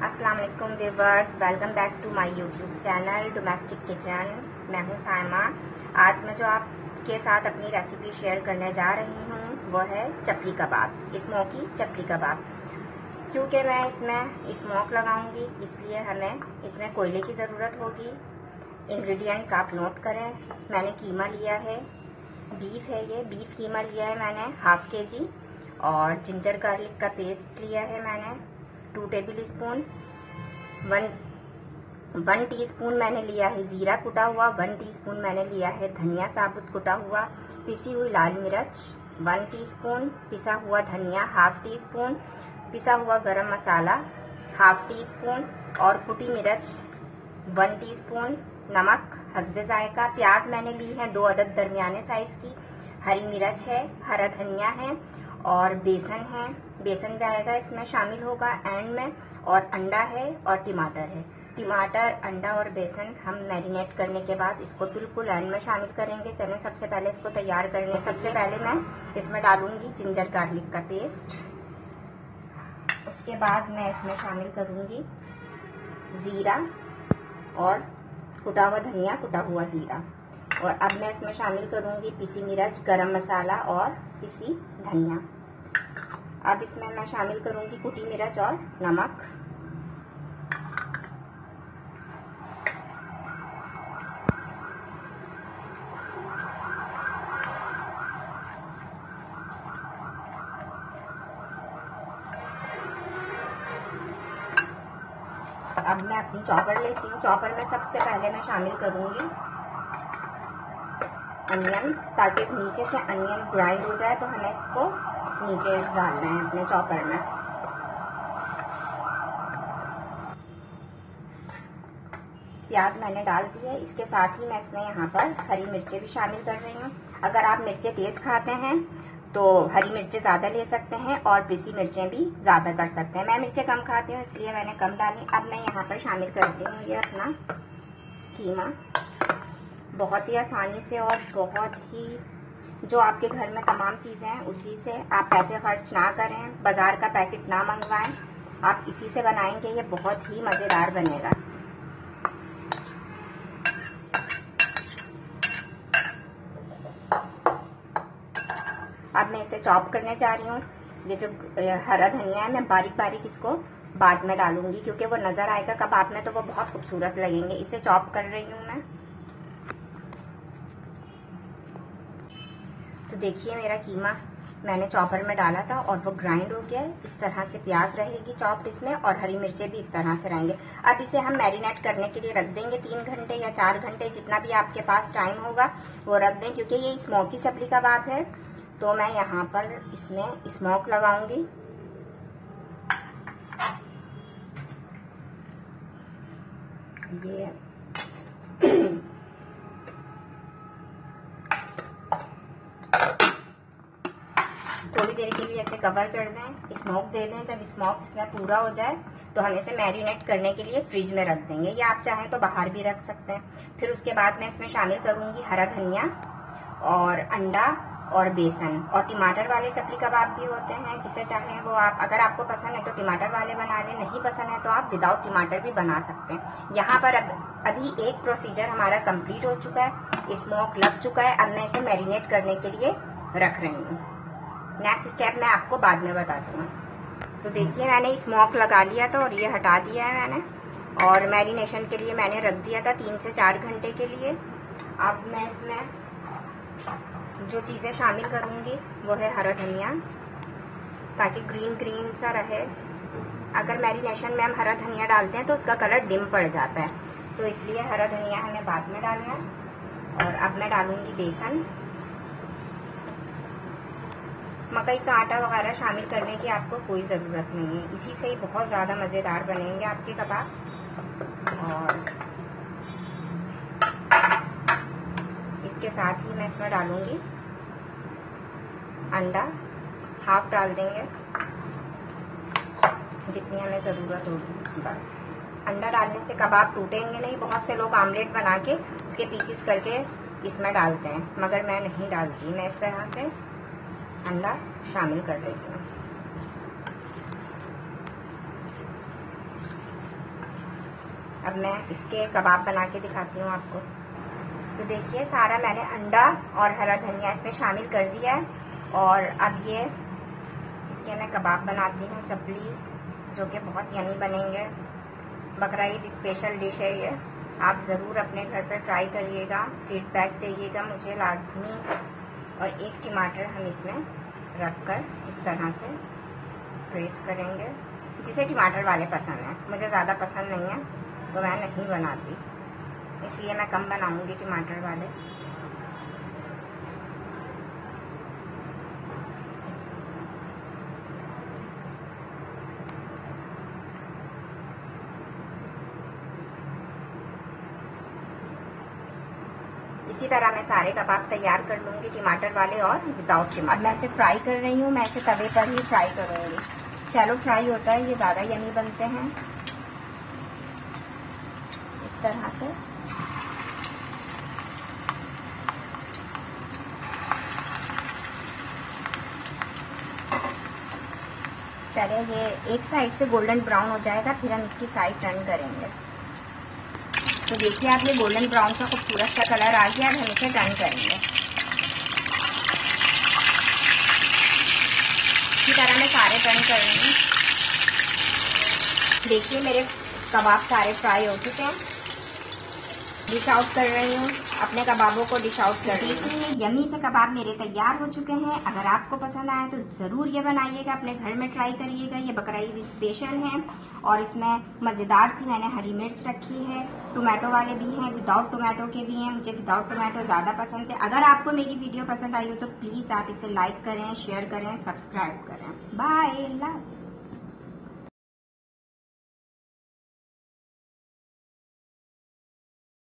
वालेकुम viewers welcome back to my YouTube channel domestic kitchen मैं हूँ सायमा। आज मैं जो आपके साथ अपनी रेसिपी शेयर करने जा रही हूँ, वो है चपली कबाब स्मोकी चपली कबाब। क्योंकि मैं इसमें स्मोक लगाऊँगी, इसलिए हमें इसमें कोयले की ज़रूरत होगी। इंग्रेडिएंट्स आप नोट करें। मैंने कीमा लिया है बीफ है ये। बीफ कीमा लिया है मैंने हाफ़ के जी और जिंजर गार्लिक का पेस्ट लिया है मैंने। Two tablespoon one one teaspoon मैंने लिया है जीरा कुटा हुआ वन टीस्पून मैंने लिया है धनिया साबुत कुटा हुआ, पिसी हुई लाल मिर्च वन टीस्पून पिसा हुआ धनिया हाफ़ टी स्पून पिसा हुआ गरम मसाला हाफ़ टी स्पून और कुटी मिर्च वन टीस्पून नमक, हसबे जायका, प्याज मैंने ली है दो अदद दरमियाने साइज़ की, हरी मिर्च है, हरा धनिया है और बेसन है। बेसन जाएगा इसमें शामिल होगा एंड में और अंडा है और टमाटर है। टमाटर, अंडा और बेसन हम मैरिनेट करने के बाद इसको बिल्कुल एंड में शामिल करेंगे। चलें, सबसे पहले इसको तैयार करने सबसे पहले मैं इसमें डालूँगी जिंजर गार्लिक का पेस्ट। उसके बाद मैं इसमें शामिल करूँगी जीरा और कुटा हुआ धनिया, कुटा हुआ जीरा। और अब मैं इसमें शामिल करूँगी पीसी मिर्च, गरम मसाला और पिसी धनिया। अब इसमें मैं शामिल करूँगी कुटी मिर्च और नमक। अब मैं अपनी चॉपर लेती हूँ। चॉपर में सबसे पहले मैं शामिल करूँगी अनियन, ताकि नीचे से अनियन ग्राइंड हो जाए तो हमें इसको नीचे डालना है, अपने चॉपर में। प्याज मैंने डाल दी है, इसके साथ ही मैं इसमें यहाँ पर हरी मिर्चें भी शामिल कर रही हूँ। अगर आप मिर्चें तेज खाते हैं तो हरी मिर्चें ज़्यादा ले सकते हैं और पीसी मिर्चें भी ज़्यादा कर सकते हैं। मैं मिर्चें कम खाती हूँ, इसलिए मैंने कम डाली। अब मैं यहाँ पर शामिल करती हूँ, ये अपना कीमा। बहुत ही आसानी से और बहुत ही जो आपके घर में तमाम चीज़ें हैं, उसी से आप पैसे खर्च ना करें, बाज़ार का पैकेट ना मंगवाएँ, आप इसी से बनाएँगे, ये बहुत ही मज़ेदार बनेगा। अब मैं इसे चॉप करने जा रही हूँ। ये जो हरा धनिया है, मैं बारीक बारीक इसको बाद में डालूँगी, क्योंकि वो नज़र आएगा कबाब में तो वो बहुत खूबसूरत लगेंगे। इसे चॉप कर रही हूँ मैं। तो देखिए, मेरा कीमा मैंने चॉपर में डाला था और वो ग्राइंड हो गया इस तरह से प्याज रहेगी चॉप इसमें और हरी मिर्चें भी इस तरह से रहेंगे। अब इसे हम मैरिनेट करने के लिए रख देंगे तीन घंटे या चार घंटे जितना भी आपके पास टाइम होगा, वो रख दें, क्योंकि ये स्मोकी चपली का बात है। तो मैं यहाँ पर इसमें स्मोक लगाऊँगी। ये थोड़ी देर के लिए ऐसे कवर कर दें स्मोक दे दें, जब स्मोक इसमें पूरा हो जाए तो हम इसे मैरिनेट करने के लिए फ्रिज में रख देंगे। या आप चाहें तो बाहर भी रख सकते हैं। फिर उसके बाद मैं इसमें शामिल करूँगी हरा धनिया और अंडा और बेसन। और टमाटर वाले चपली कबाब भी होते हैं, जिसे चाहें वो आप, अगर आपको पसंद है तो टमाटर वाले बना लें, नहीं पसंद है तो आप विदाउट टमाटर भी बना सकते हैं। यहाँ पर अब, अभी एक प्रोसीजर हमारा कंप्लीट हो चुका है स्मोक लग चुका है, अब मैं इसे मैरिनेट करने के लिए रख रही हूँ। नेक्स्ट स्टेप मैं आपको बाद में बताती हूँ। तो देखिए, मैंने स्मोक लगा लिया था और ये हटा दिया है मैंने। और मैरिनेशन के लिए मैंने रख दिया था तीन से चार घंटे के लिए। अब मैं इसमें जो चीज़ें शामिल करूँगी, वो है हरा धनिया, ताकि ग्रीन ग्रीन सा रहे। अगर मैरिनेशन में हम हरा धनिया डालते हैं तो उसका कलर डिम पड़ जाता है। तो इसलिए हरा धनिया हमें बाद में डालना है। और अब मैं डालूँगी बेसन। मकई का आटा वगैरह शामिल करने की आपको कोई ज़रूरत नहीं है। इसी से ही बहुत ज़्यादा मज़ेदार बनेंगे आपके कबाब। और इसके साथ ही मैं इसमें डालूँगी अंडा। हाफ़ डाल देंगे। जितनी हमें ज़रूरत होगी, बस। अंडा डालने से कबाब टूटेंगे नहीं, बहुत से लोग आमलेट बना के उसके पीसीस करके इसमें डालते हैं। मगर मैं नहीं डालती, मैं इस तरह से अंडा शामिल कर देती हूँ। अब मैं इसके कबाब बना के दिखाती हूँ आपको। तो देखिए, सारा मैंने अंडा और हरा धनिया इसमें शामिल कर दिया है। और अब ये, इसके मैं कबाब बनाती हूँ, चपली, जो कि बहुत यमी बनेंगे। बकरा ईद स्पेशल डिश है ये। आप ज़रूर अपने घर पर ट्राई करिएगा फीडबैक देइएगा मुझे, लाजमी। और एक टमाटर हम इसमें रखकर इस तरह से प्रेस करेंगे। जिसे टमाटर वाले पसंद हैं। मुझे ज़्यादा पसंद नहीं है तो मैं नहीं बनाती। इसलिए मैं कम बनाऊँगी टमाटर वाले। इसी तरह मैं सारे कबाब तैयार कर लूँगी, टमाटर वाले और विदाउट टमाटर। मैं इसे फ्राई कर रही हूँ, मैं इसे तवे पर ही फ्राई करूँगी। शैलो फ्राई होता है, ये ज़्यादा यमी बनते हैं। इस तरह से। पहले ये एक साइड से गोल्डन ब्राउन हो जाएगा, फिर हम इसकी साइड टर्न करेंगे। तो देखिए, आप ये गोल्डन ब्राउन का खूबसूरत सा कलर आ गया, अब हम इसे डन करेंगे। इसी तरह मैं सारे डन कर रही हूँ। देखिए, मेरे कबाब सारे फ्राई हो चुके हैं। डिश आउट कर रही हूँ। अपने कबाबों को डिश आउट कर रही हूँ। यमी से कबाब मेरे तैयार हो चुके हैं। अगर आपको पसंद आए तो ज़रूर ये बनाइएगा। अपने घर में ट्राई करिएगा। ये बकरा स्पेशल है। और इसमें मज़ेदार सी मैंने हरी मिर्च रखी है। टोमेटो वाले भी हैं। विदाउट टोमेटो के भी हैं। मुझे विदाउट टोमेटो ज़्यादा पसंद है। अगर आपको मेरी वीडियो पसंद आई हो तो प्लीज़ आप इसे लाइक करें शेयर करें सब्सक्राइब करें। Bye love